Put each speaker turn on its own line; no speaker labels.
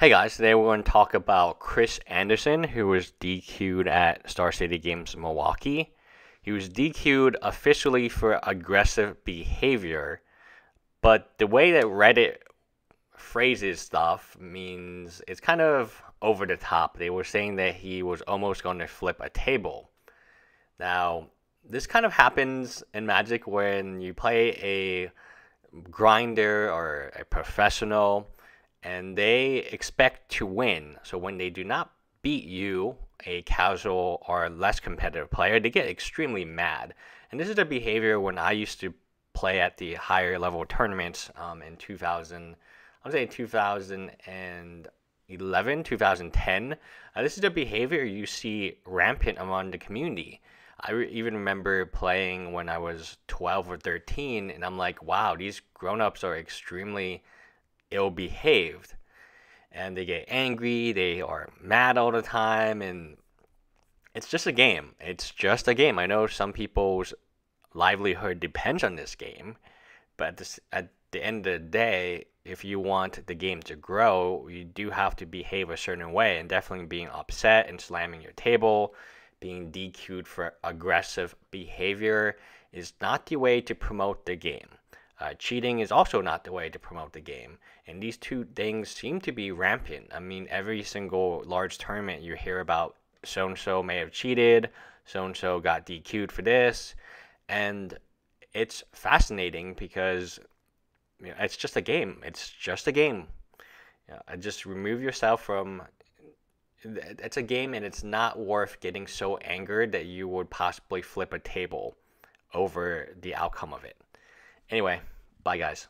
Hey guys, today we're going to talk about Chris Anderson, who was DQ'd at Star City Games Milwaukee. He was DQ'd officially for aggressive behavior, but the way that Reddit phrases stuff means it's kind of over the top. They were saying that he was almost going to flip a table. Now, this kind of happens in Magic when you play a grinder or a professional and they expect to win. So when they do not beat you, a casual or less competitive player, they get extremely mad. And this is the behavior when I used to play at the higher level tournaments um, in 2000. I would say 2011, 2010. Uh, this is the behavior you see rampant among the community. I re- even remember playing when I was 12 or 13, and I'm like, wow, these grown ups are extremely ill behaved and they get angry, they are mad all the time, and it's just a game. It's just a game. I know some people's livelihood depends on this game, but at, this, at the end of the day, if you want the game to grow, you do have to behave a certain way, and definitely being upset and slamming your table, being DQ'd for aggressive behavior is not the way to promote the game. Uh, cheating is also not the way to promote the game. And these two things seem to be rampant. I mean, every single large tournament you hear about so and so may have cheated, so and so got DQ'd for this. And it's fascinating because you know, it's just a game. It's just a game. You know, just remove yourself from. It's a game, and it's not worth getting so angered that you would possibly flip a table over the outcome of it. Anyway, bye guys.